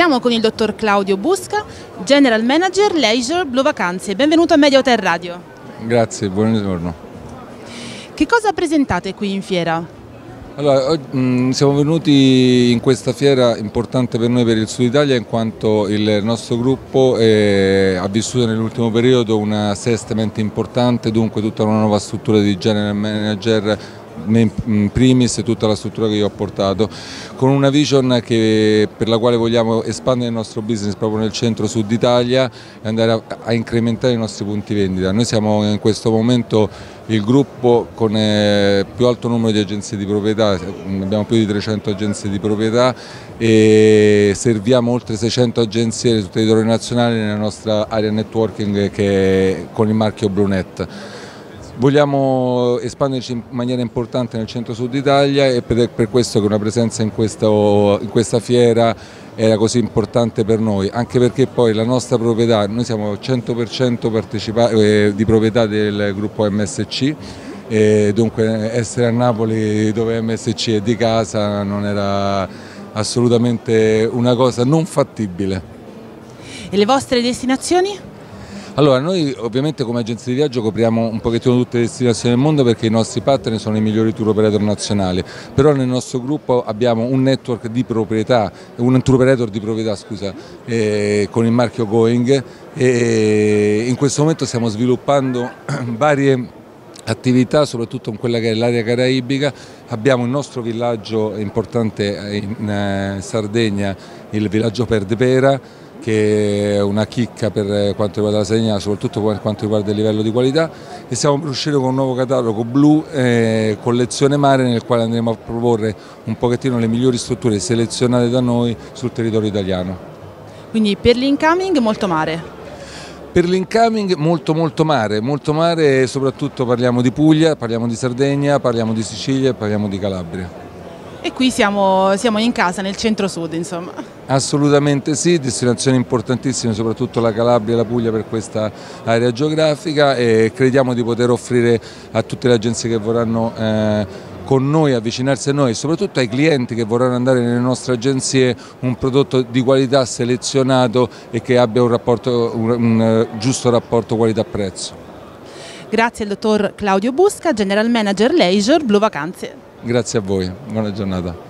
Siamo con il dottor Claudio Busca, General Manager Leisure Blue Vacanze. Benvenuto a Media Hotel Radio. Grazie, buongiorno. Che cosa presentate qui in fiera? Allora, mh, siamo venuti in questa fiera importante per noi per il Sud Italia in quanto il nostro gruppo eh, ha vissuto nell'ultimo periodo un assessment importante, dunque tutta una nuova struttura di General Manager in primis tutta la struttura che io ho portato, con una vision che, per la quale vogliamo espandere il nostro business proprio nel centro-sud Italia e andare a, a, incrementare i nostri punti vendita. Noi siamo in questo momento il gruppo con eh, più alto numero di agenzie di proprietà, abbiamo più di 300 agenzie di proprietà e serviamo oltre 600 agenzie sul territorio nazionale nella nostra area networking che, con il marchio Brunet. Vogliamo espanderci in maniera importante nel centro-sud Italia e per, questo che una presenza in, questo, in questa fiera era così importante per noi, anche perché poi la nostra proprietà, noi siamo 100% eh, di proprietà del gruppo MSC, e dunque essere a Napoli dove MSC è di casa non era assolutamente una cosa non fattibile. E le vostre destinazioni? Allora, noi ovviamente come agenzia di viaggio copriamo un pochettino tutte le destinazioni del mondo perché i nostri partner sono i migliori tour operator nazionali, però nel nostro gruppo abbiamo un network di proprietà, un tour operator di proprietà scusa, eh, con il marchio Going e in questo momento stiamo sviluppando varie attività soprattutto in quella che è l'area caraibica, abbiamo il nostro villaggio importante in eh, Sardegna, il villaggio Perdepera, che è una chicca per quanto riguarda la Sardegna, soprattutto per quanto riguarda il livello di qualità e siamo per uscire con un nuovo catalogo blu eh, collezione mare nel quale andremo a proporre un pochettino le migliori strutture selezionate da noi sul territorio italiano. Quindi per l'incoming molto mare? Per l'incoming molto molto mare, molto mare soprattutto parliamo di Puglia, parliamo di Sardegna, parliamo di Sicilia e parliamo di Calabria. E qui siamo, siamo in casa, nel centro-sud insomma. Assolutamente sì, destinazioni importantissime, soprattutto la Calabria e la Puglia per questa area geografica e crediamo di poter offrire a tutte le agenzie che vorranno eh, con noi, avvicinarsi a noi e soprattutto ai clienti che vorranno andare nelle nostre agenzie un prodotto di qualità selezionato e che abbia un, rapporto, un, un eh, giusto rapporto qualità-prezzo. Grazie al dottor Claudio Busca, General Manager Leisure Blue Vacanze. Grazie a voi, buona giornata.